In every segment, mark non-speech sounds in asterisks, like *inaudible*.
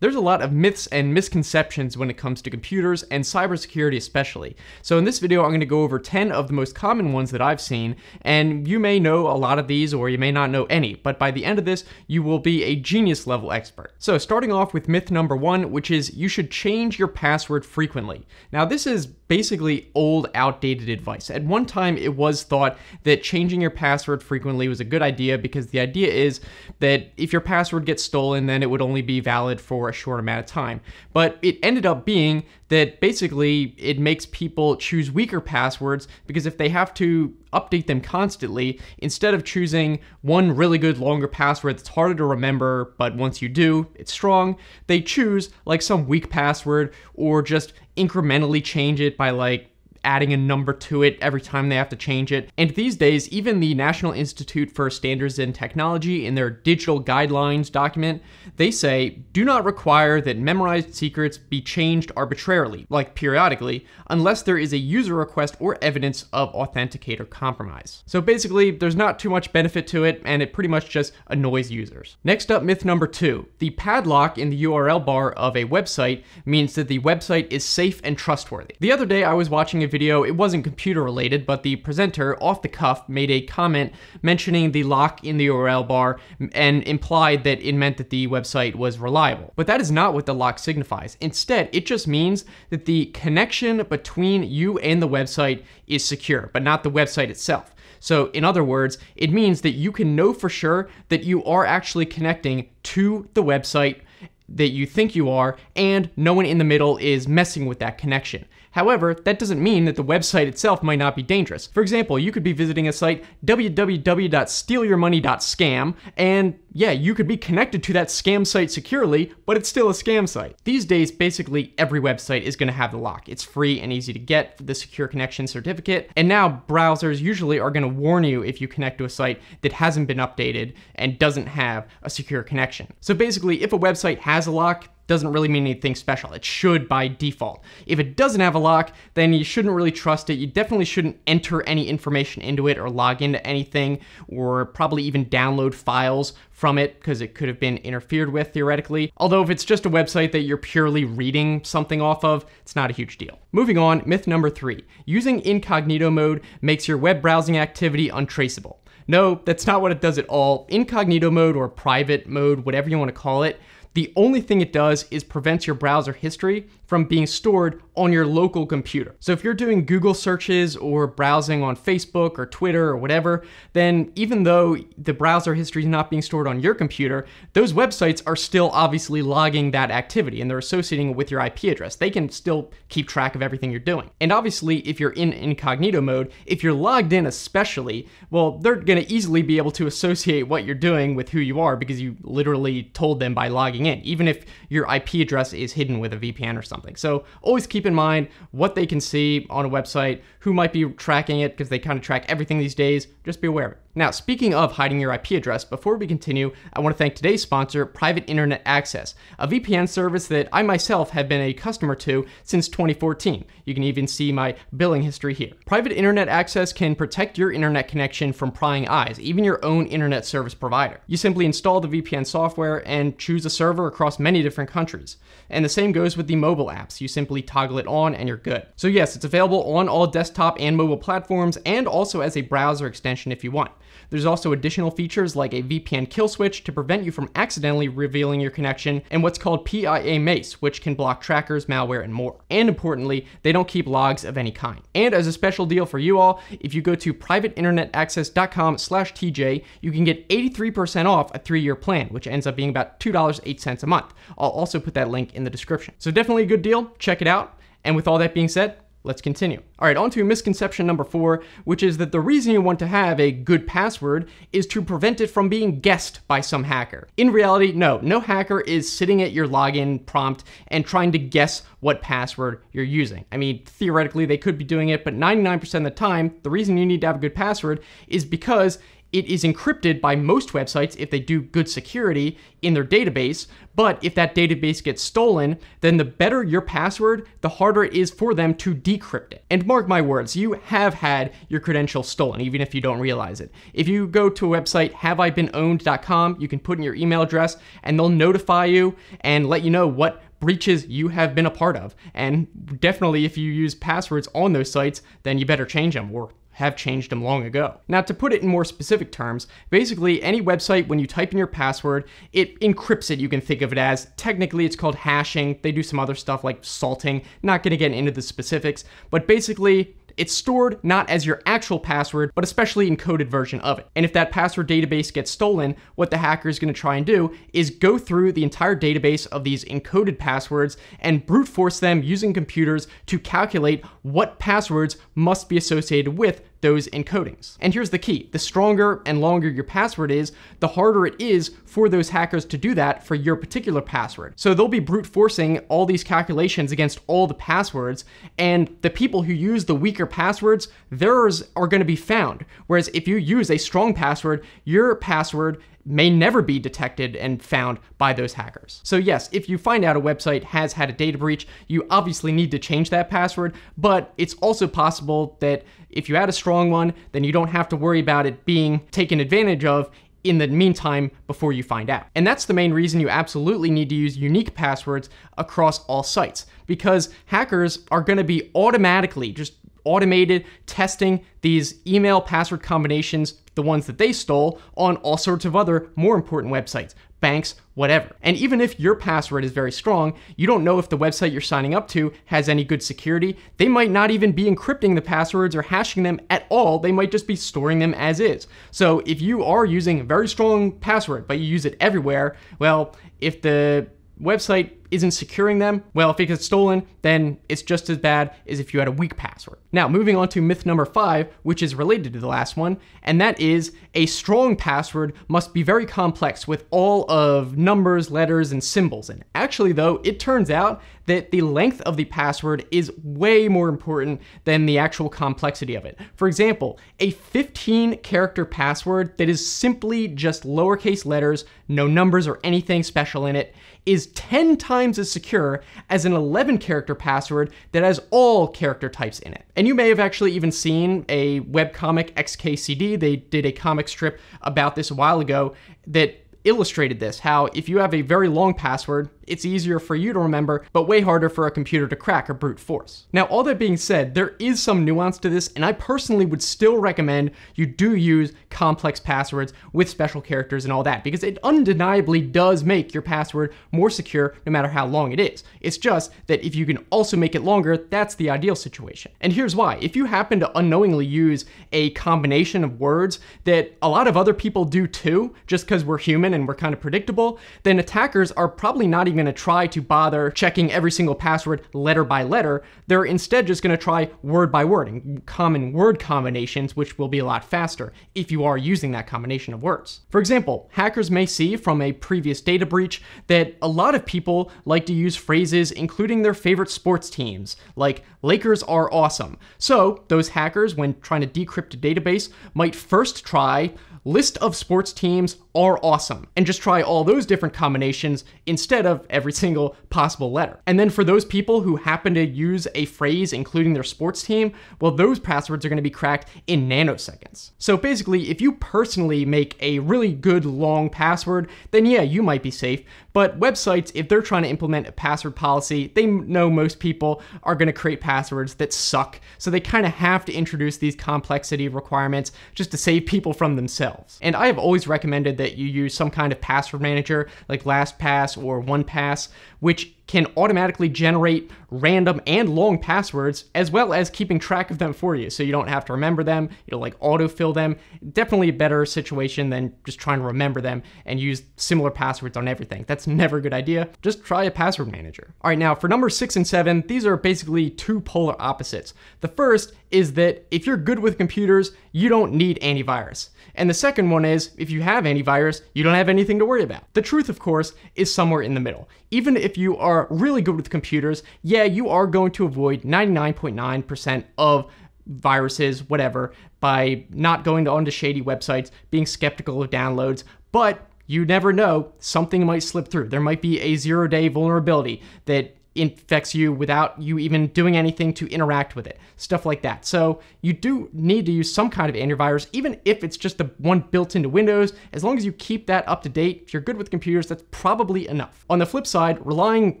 There's a lot of myths and misconceptions when it comes to computers and cybersecurity especially. So in this video, I'm going to go over 10 of the most common ones that I've seen, and you may know a lot of these or you may not know any, but by the end of this, you will be a genius level expert. So starting off with myth number one, which is you should change your password frequently. Now this is basically old, outdated advice. At one time, it was thought that changing your password frequently was a good idea because the idea is that if your password gets stolen, then it would only be valid for a short amount of time. But it ended up being that basically it makes people choose weaker passwords because if they have to update them constantly, instead of choosing one really good longer password that's harder to remember, but once you do, it's strong, they choose like some weak password or just incrementally change it by like adding a number to it every time they have to change it. And these days, even the National Institute for Standards and Technology in their digital guidelines document, they say do not require that memorized secrets be changed arbitrarily, like periodically, unless there is a user request or evidence of authenticator compromise. So basically, there's not too much benefit to it, and it pretty much just annoys users. Next up, myth number two. The padlock in the URL bar of a website means that the website is safe and trustworthy. The other day, I was watching a video, it wasn't computer related, but the presenter, off the cuff, made a comment mentioning the lock in the URL bar and implied that it meant that the website was reliable. But that is not what the lock signifies. Instead, it just means that the connection between you and the website is secure, but not the website itself. So, in other words, it means that you can know for sure that you are actually connecting to the website that you think you are, and no one in the middle is messing with that connection. However, that doesn't mean that the website itself might not be dangerous. For example, you could be visiting a site www.stealyourmoney.scam and yeah, you could be connected to that scam site securely, but it's still a scam site. These days, basically every website is going to have the lock. It's free and easy to get the secure connection certificate. And now browsers usually are going to warn you if you connect to a site that hasn't been updated and doesn't have a secure connection. So basically, if a website has a lock, doesn't really mean anything special. It should by default. If it doesn't have a lock, then you shouldn't really trust it. You definitely shouldn't enter any information into it or log into anything or probably even download files from it because it could have been interfered with theoretically. Although if it's just a website that you're purely reading something off of, it's not a huge deal. Moving on, myth number three. Using incognito mode makes your web browsing activity untraceable. No, that's not what it does at all. Incognito mode or private mode, whatever you want to call it, the only thing it does is prevents your browser history from being stored on your local computer. So if you're doing Google searches or browsing on Facebook or Twitter or whatever, then even though the browser history is not being stored on your computer, those websites are still obviously logging that activity and they're associating it with your IP address. They can still keep track of everything you're doing. And obviously, if you're in incognito mode, if you're logged in especially, well, they're going to easily be able to associate what you're doing with who you are because you literally told them by logging in, even if your IP address is hidden with a VPN or something. So always keep in mind what they can see on a website, who might be tracking it, because they kind of track everything these days. Just be aware of it. Now, speaking of hiding your IP address, before we continue, I want to thank today's sponsor, Private Internet Access, a VPN service that I myself have been a customer to since 2014. You can even see my billing history here. Private Internet Access can protect your internet connection from prying eyes, even your own internet service provider. You simply install the VPN software and choose a server across many different countries. And the same goes with the mobile apps. You simply toggle it on and you're good. So yes, it's available on all desktop and mobile platforms and also as a browser extension if you want. There's also additional features like a VPN kill switch to prevent you from accidentally revealing your connection, and what's called PIA Mace, which can block trackers, malware, and more. And importantly, they don't keep logs of any kind. And as a special deal for you all, if you go to privateinternetaccess.com slash TJ, you can get 83% off a three-year plan, which ends up being about $2.08 a month. I'll also put that link in the description. So definitely a good deal. Check it out. And with all that being said, Let's continue. All right, on to misconception number four, which is that the reason you want to have a good password is to prevent it from being guessed by some hacker. In reality, no, no hacker is sitting at your login prompt and trying to guess what password you're using. I mean, theoretically, they could be doing it, but 99% of the time, the reason you need to have a good password is because it is encrypted by most websites if they do good security in their database. But if that database gets stolen, then the better your password, the harder it is for them to decrypt it. And mark my words, you have had your credentials stolen, even if you don't realize it. If you go to a website, haveibeenpwned.com, you can put in your email address and they'll notify you and let you know what breaches you have been a part of. And definitely, if you use passwords on those sites, then you better change them or have changed them long ago. Now, to put it in more specific terms, basically any website, when you type in your password, it encrypts it. You can think of it as technically it's called hashing. They do some other stuff like salting. Not going to get into the specifics, but basically it's stored not as your actual password, but especially encoded version of it. And if that password database gets stolen, what the hacker is going to try and do is go through the entire database of these encoded passwords and brute force them using computers to calculate what passwords must be associated with those encodings. And here's the key the stronger and longer your password is, the harder it is for those hackers to do that for your particular password. So they'll be brute forcing all these calculations against all the passwords, and the people who use the weaker passwords, theirs are going to be found. Whereas if you use a strong password, your password may never be detected and found by those hackers. So yes, if you find out a website has had a data breach, you obviously need to change that password, but it's also possible that if you had a strong one, then you don't have to worry about it being taken advantage of in the meantime before you find out. And that's the main reason you absolutely need to use unique passwords across all sites because hackers are going to be automatically just automated testing these email password combinations, the ones that they stole, on all sorts of other more important websites, banks, whatever. And even if your password is very strong, you don't know if the website you're signing up to has any good security. They might not even be encrypting the passwords or hashing them at all. They might just be storing them as is. So if you are using a very strong password, but you use it everywhere, well, if the website isn't securing them, well, if it gets stolen, then it's just as bad as if you had a weak password. Now, moving on to myth number five, which is related to the last one, and that is a strong password must be very complex with all of numbers, letters, and symbols. And actually, though, it turns out that the length of the password is way more important than the actual complexity of it. For example, a 15 character password that is simply just lowercase letters, no numbers or anything special in it, is 10 times as secure as an 11 character password that has all character types in it. And you may have actually even seen a webcomic XKCD. They did a comic strip about this a while ago that illustrated this how if you have a very long password, it's easier for you to remember, but way harder for a computer to crack or brute force. Now, all that being said, there is some nuance to this, and I personally would still recommend you do use complex passwords with special characters and all that, because it undeniably does make your password more secure no matter how long it is. It's just that if you can also make it longer, that's the ideal situation. And here's why. If you happen to unknowingly use a combination of words that a lot of other people do too, just because we're human and we're kind of predictable, then attackers are probably not even going to try to bother checking every single password letter by letter. They're instead just going to try word by word and common word combinations, which will be a lot faster if you are using that combination of words. For example, hackers may see from a previous data breach that a lot of people like to use phrases including their favorite sports teams, like Lakers are awesome. So those hackers, when trying to decrypt a database, might first try list of sports teams are awesome and just try all those different combinations instead of every *laughs* single possible letter. And then for those people who happen to use a phrase including their sports team, well, those passwords are going to be cracked in nanoseconds. So basically, if you personally make a really good long password, then yeah, you might be safe. But websites, if they're trying to implement a password policy, they know most people are going to create passwords that suck. So they kind of have to introduce these complexity requirements just to save people from themselves. And I have always recommended that you use some kind of password manager like LastPass or OnePass, which can automatically generate random and long passwords as well as keeping track of them for you so you don't have to remember them. It'll like autofill them. Definitely a better situation than just trying to remember them and use similar passwords on everything. That's never a good idea. Just try a password manager. All right, now for number six and seven, these are basically two polar opposites. The first is that if you're good with computers, you don't need antivirus. And the second one is if you have antivirus, you don't have anything to worry about. The truth, of course, is somewhere in the middle. Even if you are really good with computers, yeah, you are going to avoid 99.9% of viruses, whatever, by not going onto shady websites, being skeptical of downloads, but you never know, something might slip through. There might be a zero day vulnerability that infects you without you even doing anything to interact with it, stuff like that. So you do need to use some kind of antivirus, even if it's just the one built into Windows. As long as you keep that up to date, if you're good with computers, that's probably enough. On the flip side, relying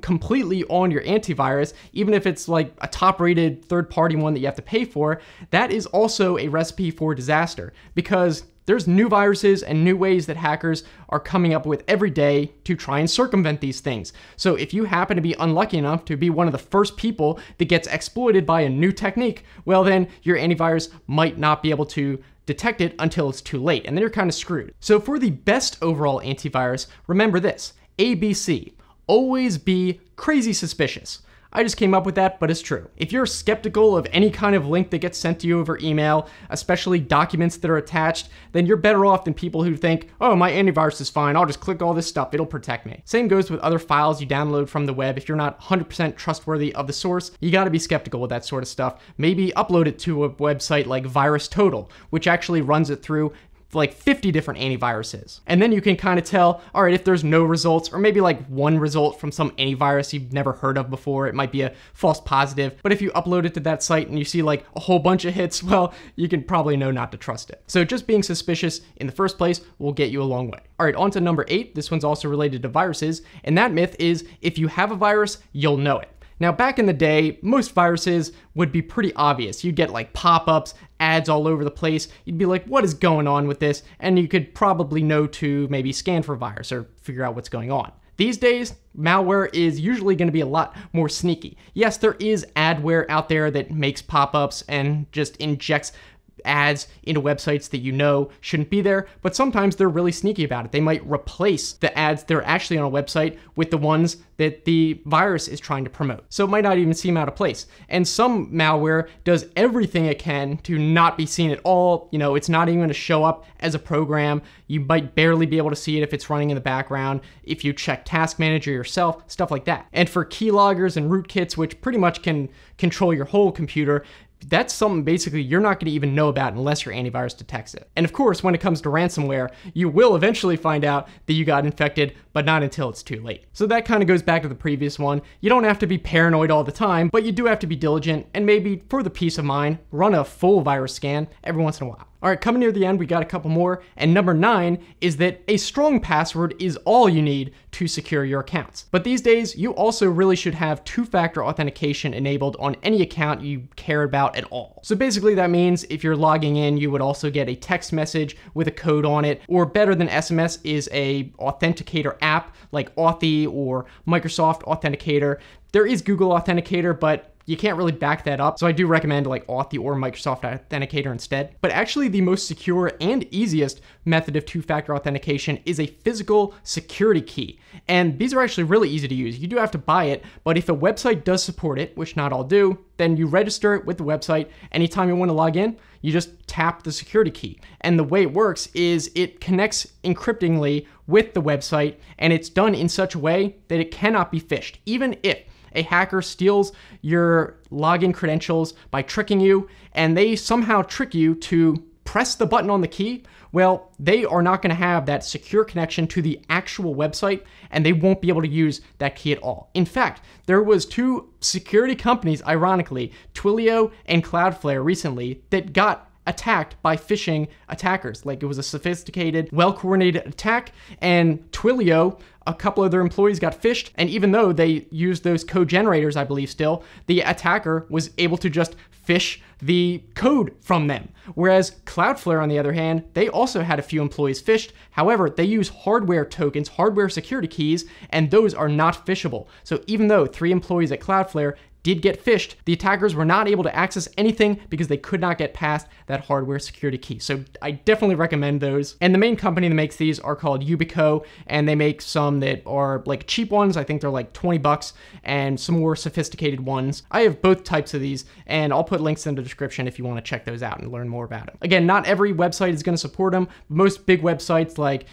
completely on your antivirus, even if it's like a top rated third party one that you have to pay for, that is also a recipe for disaster because there's new viruses and new ways that hackers are coming up with every day to try and circumvent these things. So if you happen to be unlucky enough to be one of the first people that gets exploited by a new technique, well then your antivirus might not be able to detect it until it's too late, and then you're kind of screwed. So for the best overall antivirus, remember this, ABC, always be crazy suspicious. I just came up with that, but it's true. If you're skeptical of any kind of link that gets sent to you over email, especially documents that are attached, then you're better off than people who think, oh, my antivirus is fine, I'll just click all this stuff, it'll protect me. Same goes with other files you download from the web. If you're not 100% trustworthy of the source, you gotta be skeptical with that sort of stuff. Maybe upload it to a website like VirusTotal, which actually runs it through like 50 different antiviruses. And then you can kind of tell, all right, if there's no results, or maybe like one result from some antivirus you've never heard of before, it might be a false positive. But if you upload it to that site and you see like a whole bunch of hits, *laughs* well, you can probably know not to trust it. So just being suspicious in the first place will get you a long way. All right, on to number eight. This one's also related to viruses. And that myth is if you have a virus, you'll know it. Now, back in the day, most viruses would be pretty obvious. You'd get like pop ups, ads all over the place. You'd be like, what is going on with this? And you could probably know to maybe scan for virus or figure out what's going on. These days, malware is usually going to be a lot more sneaky. Yes, there is adware out there that makes pop ups and just injects ads into websites that you know shouldn't be there, but sometimes they're really sneaky about it. They might replace the ads that are actually on a website with the ones that the virus is trying to promote. So it might not even seem out of place. And some malware does everything it can to not be seen at all. You know, it's not even going to show up as a program. You might barely be able to see it if it's running in the background, if you check Task Manager yourself, stuff like that. And for keyloggers and rootkits, which pretty much can control your whole computer, that's something basically you're not going to even know about unless your antivirus detects it. And of course, when it comes to ransomware, you will eventually find out that you got infected, but not until it's too late. So that kind of goes back to the previous one. You don't have to be paranoid all the time, but you do have to be diligent and maybe for the peace of mind, run a full virus scan every once in a while. All right, coming near the end, we got a couple more. And number nine is that a strong password is all you need to secure your accounts. But these days, you also really should have two-factor authentication enabled on any account you care about at all. So basically that means if you're logging in, you would also get a text message with a code on it, or better than SMS is a authenticator app like Authy or Microsoft Authenticator. There is Google Authenticator, but you can't really back that up. So I do recommend like Authy or Microsoft Authenticator instead. But actually the most secure and easiest method of two-factor authentication is a physical security key. And these are actually really easy to use. You do have to buy it, but if a website does support it, which not all do, then you register it with the website. Anytime you want to log in, you just tap the security key. And the way it works is it connects encryptingly with the website, and it's done in such a way that it cannot be phished. Even if a hacker steals your login credentials by tricking you, and they somehow trick you to press the button on the key, well, they are not going to have that secure connection to the actual website and they won't be able to use that key at all. In fact, there was two security companies, ironically, Twilio and Cloudflare recently, that got attacked by phishing attackers. Like it was a sophisticated, well coordinated attack, and Twilio, a couple of their employees got phished. And even though they used those code generators, I believe still, the attacker was able to just phish the code from them. Whereas Cloudflare, on the other hand, they also had a few employees phished. However, they use hardware tokens, hardware security keys, and those are not phishable. So even though three employees at Cloudflare did get phished, the attackers were not able to access anything because they could not get past that hardware security key. So I definitely recommend those. And the main company that makes these are called Yubico, and they make some that are like cheap ones. I think they're like 20 bucks, and some more sophisticated ones. I have both types of these, and I'll put links in the description if you want to check those out and learn more about them. Again, not every website is going to support them. Most big websites like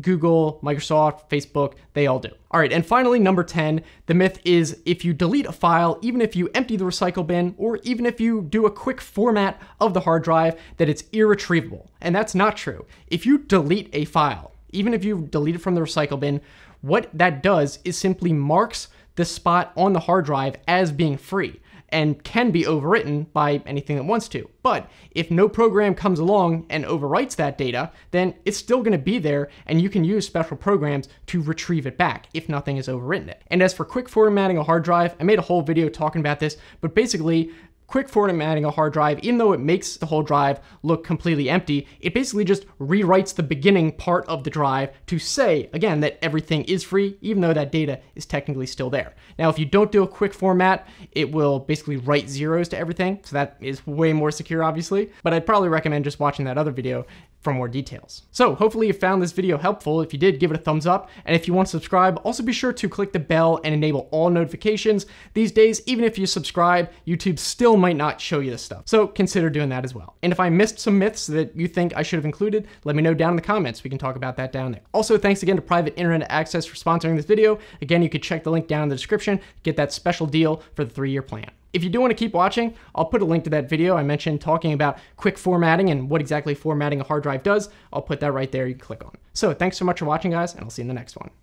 Google, Microsoft, Facebook, they all do. All right, and finally, number 10, the myth is if you delete a file, even if you empty the recycle bin, or even if you do a quick format of the hard drive, that it's irretrievable. And that's not true. If you delete a file, even if you delete it from the recycle bin, what that does is simply marks the spot on the hard drive as being free and can be overwritten by anything that wants to. But if no program comes along and overwrites that data, then it's still going to be there and you can use special programs to retrieve it back if nothing has overwritten it. And as for quick formatting a hard drive, I made a whole video talking about this, but basically quick formatting a hard drive, even though it makes the whole drive look completely empty, it basically just rewrites the beginning part of the drive to say, again, that everything is free, even though that data is technically still there. Now, if you don't do a quick format, it will basically write zeros to everything, so that is way more secure, obviously, but I'd probably recommend just watching that other video for more details. So hopefully you found this video helpful. If you did, give it a thumbs up. And if you want to subscribe, also be sure to click the bell and enable all notifications. These days, even if you subscribe, YouTube still might not show you this stuff. So consider doing that as well. And if I missed some myths that you think I should have included, let me know down in the comments. We can talk about that down there. Also, thanks again to Private Internet Access for sponsoring this video. Again, you can check the link down in the description, get that special deal for the three-year plan. If you do want to keep watching, I'll put a link to that video I mentioned talking about quick formatting and what exactly formatting a hard drive does. I'll put that right there. You click on. So thanks so much for watching, guys, and I'll see you in the next one.